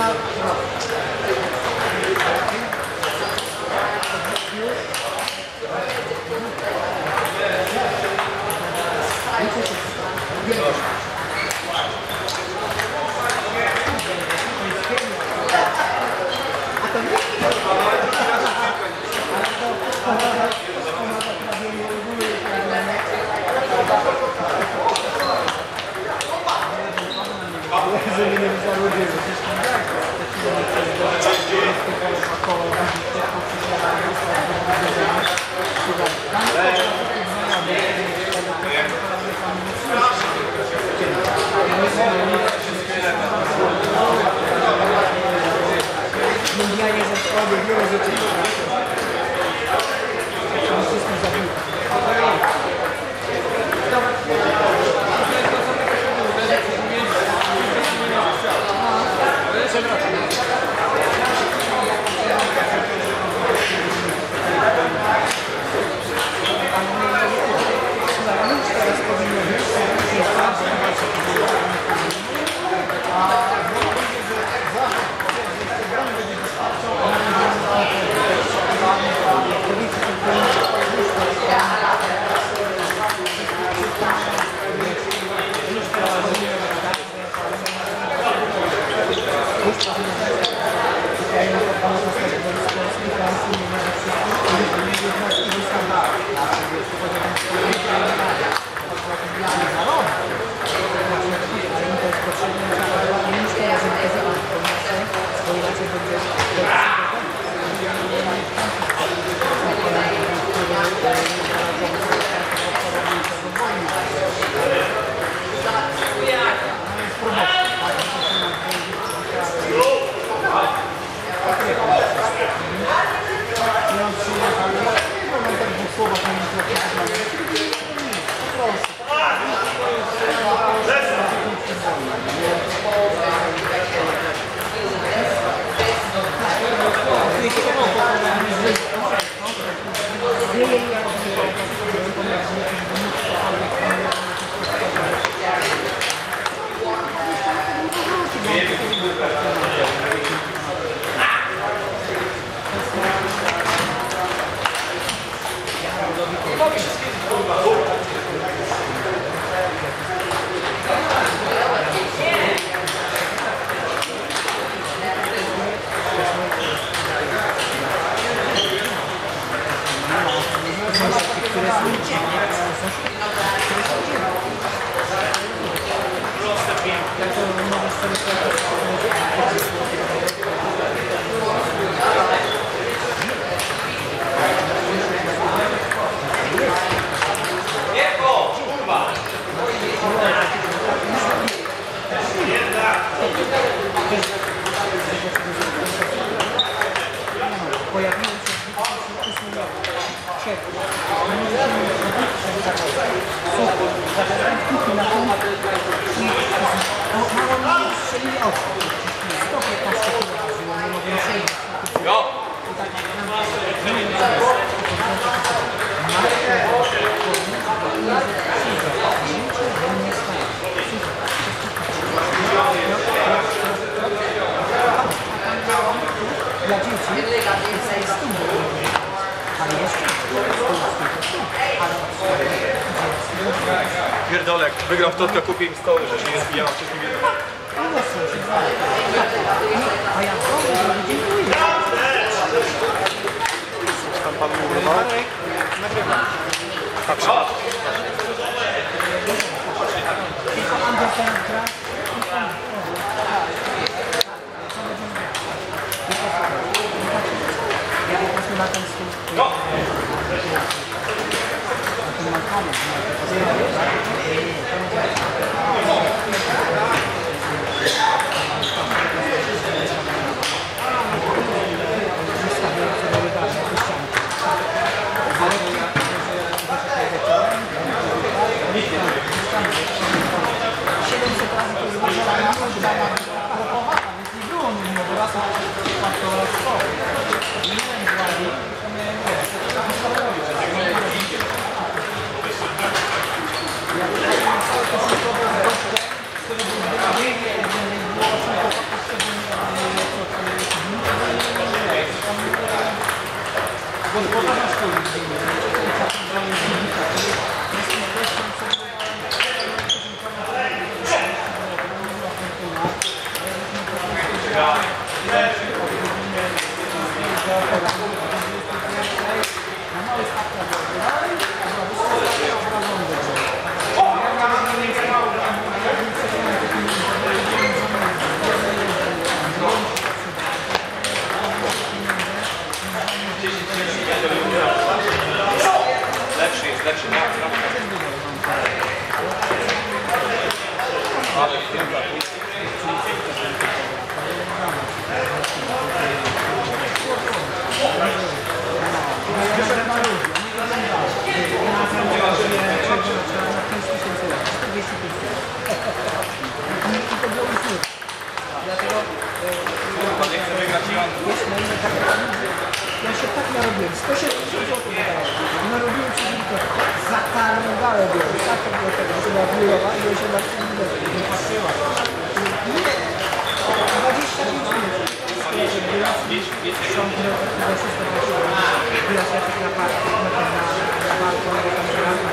Come on. Thank you. Go! Totka kupię im stoły, że się nie zbijam wszystkim jednym. A ja no tak. dziękuję. Tam pan urwał? Nagrywam. Tak, na ten stół. No! To się narobiłem się tylko zakarmowałem ją, tak to było tego, że nabiła i się na tym nie patrzyła. 25 minut. Są drogi, które się zdarzyły. Wyraźnie na parku, na balkon, na parku.